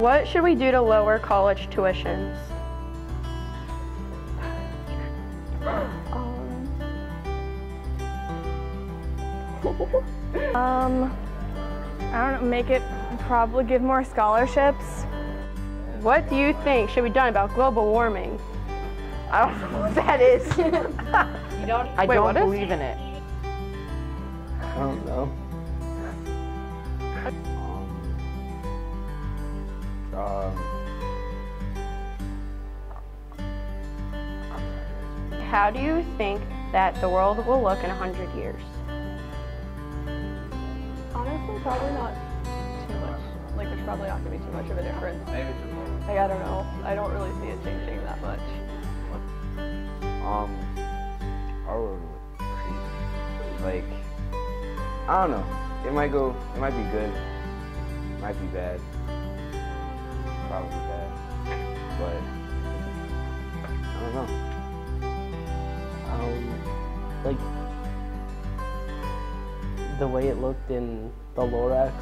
What should we do to lower college tuitions? Um, I don't know, make it probably give more scholarships. What do you think should be done about global warming? I don't know what that is. I Wait, don't what is- believe in it. I don't know. Um, How do you think that the world will look in 100 years? Honestly, probably not too much. Like, there's probably not gonna be too much of a difference. Like, I don't know. I don't really see it changing that much. um, our world would crazy. Like, I don't know. It might go. It might be good. It might be bad. Probably bad. But I don't know. um, like the way it looked in the Lorax.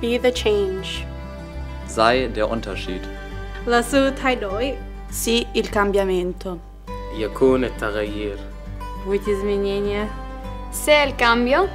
Be the change. Sei der Unterschied. là sự thay đổi Sì, il cambiamento. يكون التغيير быть изменения Sé el cambio.